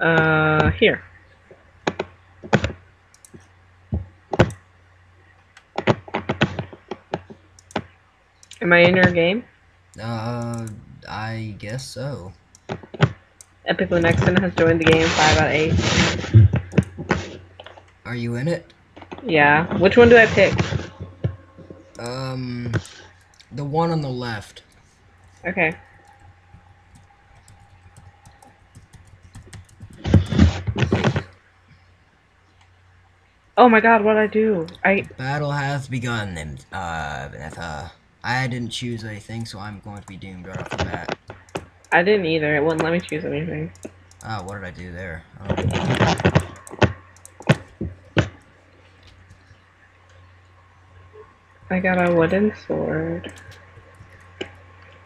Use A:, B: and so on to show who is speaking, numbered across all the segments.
A: Uh, here. Am I in your game?
B: Uh, I guess so.
A: Epic Nexon has joined the game 5 out of 8.
B: Are you in it?
A: Yeah. Which one do I pick?
B: Um, the one on the left.
A: Okay. Oh my god, what'd I do? I
B: Battle has begun, and uh, Vanessa. I didn't choose anything, so I'm going to be doomed right off the bat.
A: I didn't either. It wouldn't let me choose anything.
B: Oh, what did I do there? Oh,
A: I got a wooden sword.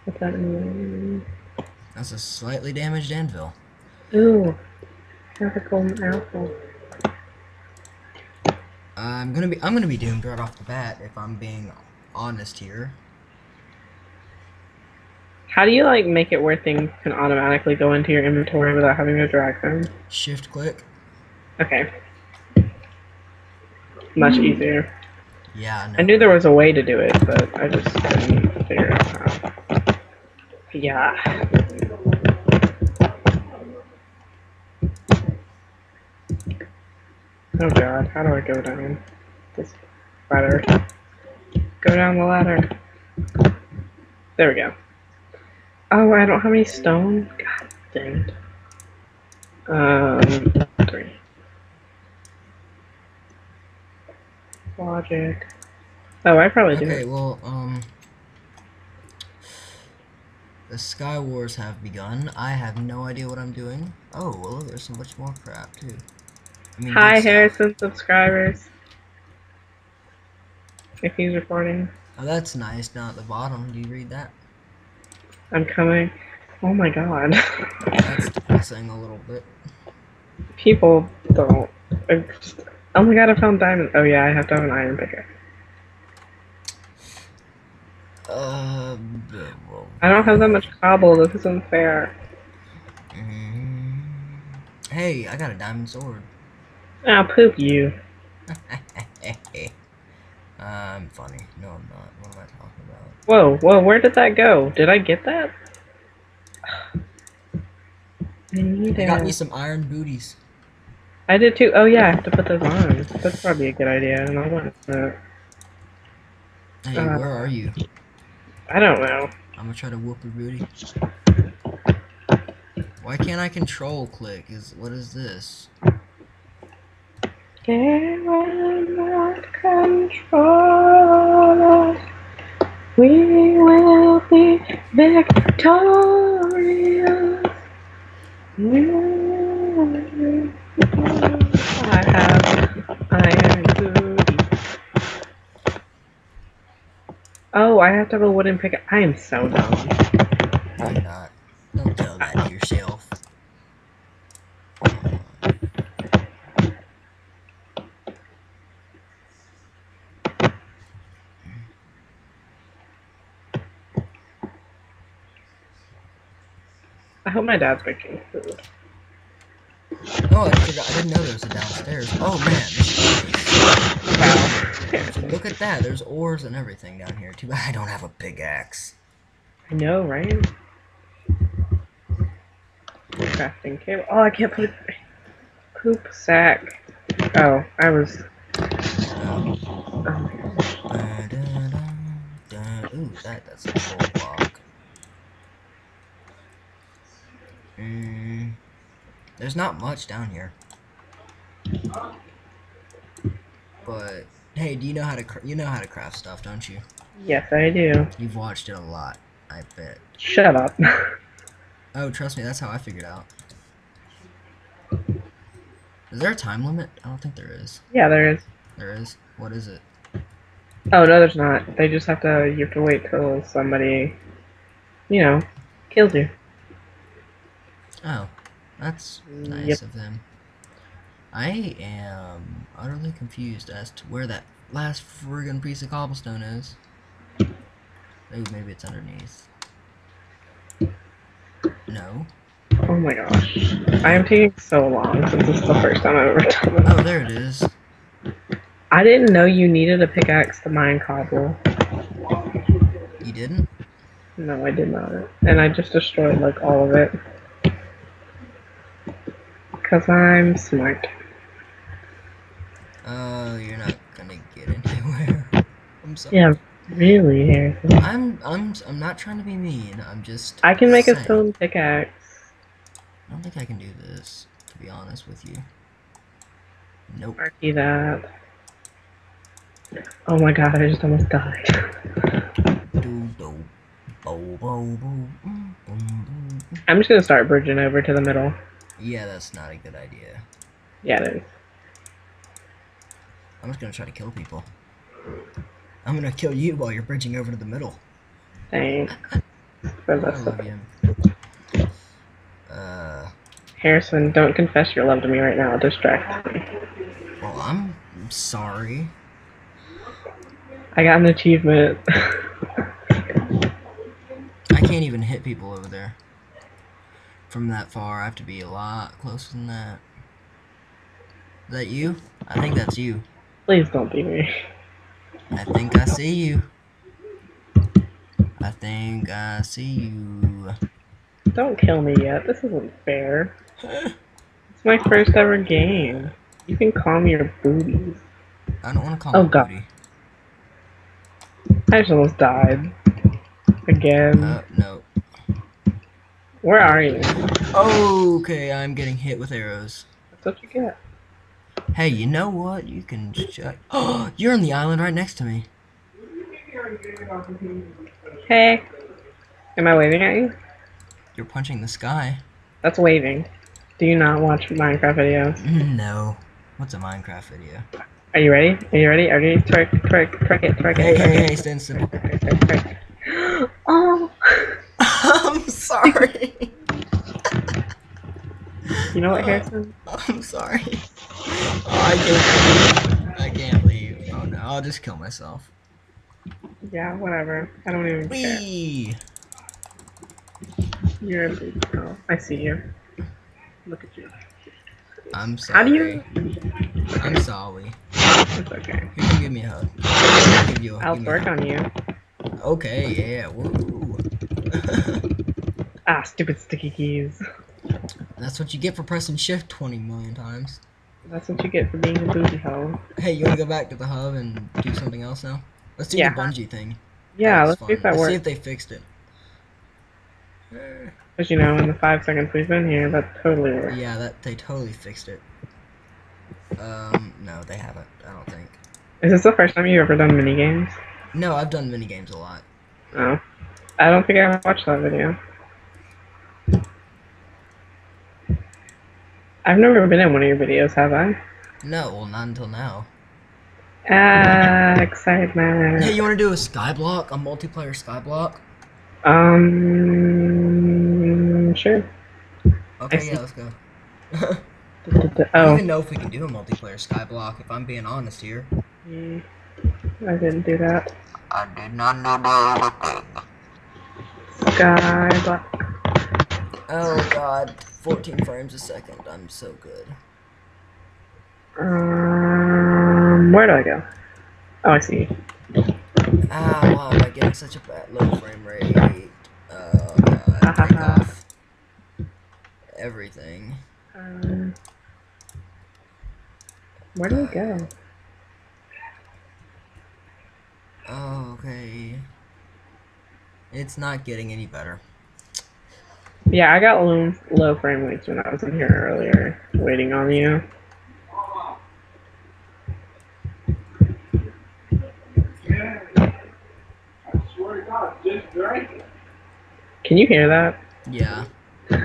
A: What's that mean?
B: that's a slightly damaged anvil.
A: Ooh. Have a golden apple.
B: I'm gonna be I'm gonna be doomed right off the bat if I'm being honest here.
A: How do you like make it where things can automatically go into your inventory without having to drag them?
B: Shift click.
A: Okay. Much hmm. easier.
B: Yeah, no.
A: I knew there was a way to do it, but I just couldn't figure it out. Yeah. Oh god, how do I go down this ladder? Go down the ladder. There we go. Oh, I don't have any stone? God dang it. Um, three. Logic. Oh, I probably do.
B: Okay, well, um, the Sky Wars have begun. I have no idea what I'm doing. Oh, well, there's so much more crap too. I mean,
A: Hi. Harrison subscribers. If he's recording,
B: Oh, that's nice. Down at the bottom, do you read that?
A: I'm coming. Oh my god.
B: That's depressing a little bit.
A: People don't. Just- Oh my god, I found diamond. Oh yeah, I have to have an iron pickaxe.
B: Uh, well,
A: I don't have that much cobble. This isn't fair.
B: mm, hey, I got a diamond sword.
A: Ah, poop you.
B: I'm funny. No, I'm not. What am I talking about?
A: Whoa, whoa, where did that go? Did I get that? I
B: I got me some iron booties.
A: I did too. Oh yeah, I have to put those on. That's probably a good idea. And I want to.
B: Hey,
A: Uh,
B: where are you?
A: I don't know.
B: I'm gonna try to whoop your booty. Why can't I control click? Is what is this?
A: Cannot control us. We will be victorious. Will I have iron booty. Oh, I have to have a wooden pick. I am so dumb.
B: I'm not. Don't tell that to yourself.
A: I hope my dad's making food.
B: Oh, I forgot. I didn't know there was a downstairs. Oh man, this is nice.
A: Wow.
B: Look at that. There's ores and everything down here. Too bad I don't have a pickaxe.
A: I know, right? Crafting table. Oh, I can't put a poop sack. Oh, I was.
B: Um,
A: Oh my god.
B: Da-da-da-da. Ooh, that that's a full block. Mm, there's not much down here. But hey, do you know how to cr- you know how to craft stuff, don't you?
A: Yes, I do.
B: You've watched it a lot, I bet.
A: Shut up.
B: Oh, trust me, that's how I figured out. Is there a time limit? I don't think there is.
A: yeah, there is.
B: There is. What is it?
A: Oh no, there's not. They just have to. You have to wait till somebody, you know, kills you.
B: Oh, that's nice
A: Yep.
B: of them. I am utterly confused as to where that last friggin' piece of cobblestone is. Maybe maybe it's underneath. No.
A: Oh my gosh. I am taking so long since this is the first time I've ever done this.
B: Oh, there it is.
A: I didn't know you needed a pickaxe to mine cobble.
B: You didn't?
A: No, I did not. And I just destroyed like all of it. Cause I'm smart.
B: Oh, you're not gonna get anywhere. I'm sorry.
A: Yeah, really, Harrison.
B: I'm I'm I'm not trying to be mean. I'm just.
A: I can make a
B: saying.
A: stone pickaxe.
B: I don't think I can do this. To be honest with you. Nope.
A: Marky that. Oh my god, I just almost died.
B: Mm, boom, boom.
A: I'm just gonna start bridging over to the middle.
B: Yeah, that's not a good idea.
A: Yeah, it is.
B: I'm just gonna try to kill people. I'm gonna kill you while you're bridging over to the middle.
A: Thanks. For
B: I
A: the
B: love you. Uh,
A: Harrison, don't confess your love to me right now. Distract me.
B: well, I'm sorry.
A: I got an achievement.
B: I can't even hit people over there. From that far, I have to be a lot closer than that. Is that you? I think that's you.
A: Please don't be me.
B: I think I see you. I think I see you.
A: Don't kill me yet. This isn't fair. It's my first ever game. You can call me your booties.
B: I don't want to call
A: Oh, God.
B: booty.
A: I just almost died. Again.
B: Uh, no.
A: Where are you?
B: Okay, I'm getting hit with arrows.
A: That's what you get.
B: Hey, you know what? You can check. Oh, you're on the island right next to me.
A: Hey. Am I waving at you?
B: You're punching the sky.
A: That's waving. Do you not watch Minecraft videos?
B: Mm, no. What's a Minecraft video?
A: Are you ready? Are you ready? Are you ready? Twerk, twerk, twerk it, twerk
B: Hey,
A: it, twerk
B: hey, hey, stand still.
A: Twerk, twerk, twerk.
B: I'm sorry.
A: You know what, Harrison?
B: I'm sorry. Oh, I can't leave. I can't leave. Oh no, I'll just kill myself.
A: Yeah, whatever. I don't even care.
B: Wee.
A: You're a big girl. I see you. Look at you.
B: I'm sorry.
A: How do you?
B: I'm sorry.
A: It's okay.
B: You can give me a hug. I'll give you a
A: I'll
B: give me a
A: work
B: hug.
A: on you.
B: Okay, yeah. Woo.
A: Ah, stupid sticky keys.
B: That's what you get for pressing shift 20 million times.
A: That's what you get for being a booty hole.
B: Hey, you wanna go back to the hub and do something else now? Let's do
A: Yeah.
B: the bungee thing.
A: Yeah, let's see if that
B: Let's see if they fixed it.
A: As you know, in the five seconds we've been here, that totally works.
B: Yeah, that they totally fixed it. Um, no, they haven't. I don't think.
A: Is this the first time you've ever done mini games?
B: No, I've done mini games a lot.
A: No. I don't think I watched that video. I've never been in one of your videos, have I?
B: No, well, not until now.
A: Ah, excitement.
B: Hey, you want to do a skyblock, a multiplayer skyblock?
A: Um, sure.
B: Okay,
A: see.
B: yeah, let's go. I don't
A: Oh,
B: even know if we can do a multiplayer skyblock. If I'm being honest here.
A: mm, I didn't do that.
B: I did not know that.
A: Skyblock.
B: Oh God, 14 frames a second. I'm so good.
A: Um, where do I go? Oh, I see.
B: Ah, why am I getting such a bad low frame rate? Oh God, break off everything.
A: Um, where do we go?
B: Oh, okay. It's not getting any better.
A: Yeah, I got low, low frame rates when I was in here earlier, waiting on you. Can you hear that?
B: Yeah.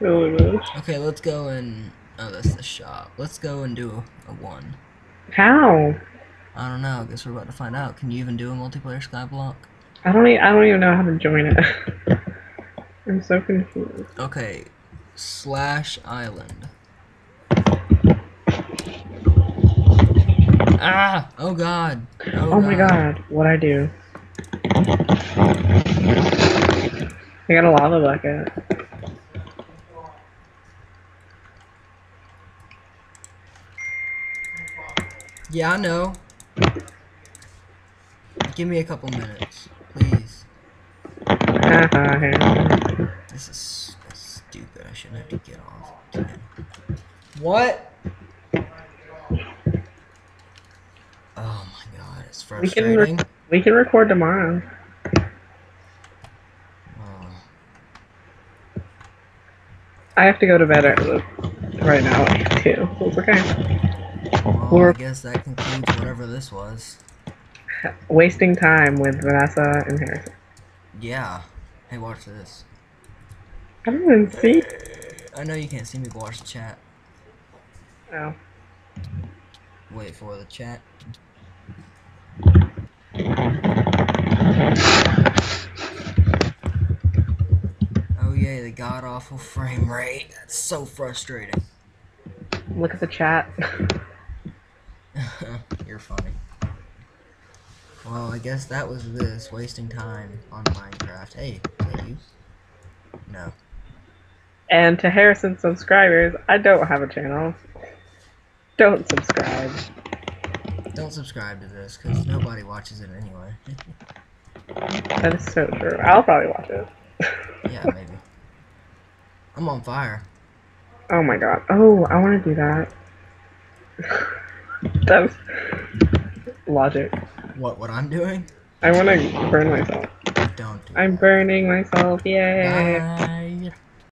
A: Oh.
B: Okay, let's go and. Oh, that's the shop. Let's go and do a, a one.
A: How?
B: I don't know. I guess we're about to find out. Can you even do a multiplayer skyblock?
A: I don't. E- I don't even know how to join it. I'm so confused.
B: Okay, slash island. Ah! Oh god. Oh,
A: oh my god. god, what I do? I got a lava bucket.
B: Yeah, I know. Give me a couple minutes, please. Ah, this is stupid. I shouldn't have to get off. again. What? Oh my god, it's
A: we can re-
B: frustrating.
A: we can record tomorrow.
B: Oh.
A: I have to go to bed right now like two. It's okay.
B: Well, I
A: We're-
B: guess that concludes whatever this was.
A: Wasting time with Vanessa and Harrison.
B: Yeah. Hey, watch this.
A: I don't even see.
B: I know you can't see me, but watch the chat.
A: Oh.
B: Wait for the chat. Oh yeah, the god awful frame rate. That's so frustrating.
A: Look at the chat.
B: You're funny. Well, I guess that was this wasting time on Minecraft. Hey, is that you? No.
A: And to Harrison subscribers, I don't have a channel. Don't subscribe.
B: Don't subscribe to this because nobody watches it anyway.
A: That is so true. I'll probably watch it.
B: yeah, maybe. I'm on fire.
A: Oh my god. Oh, I want to do that. That's logic.
B: What? What I'm doing?
A: I want to burn myself.
B: Don't do
A: I'm burning myself. Yay.
B: Bye.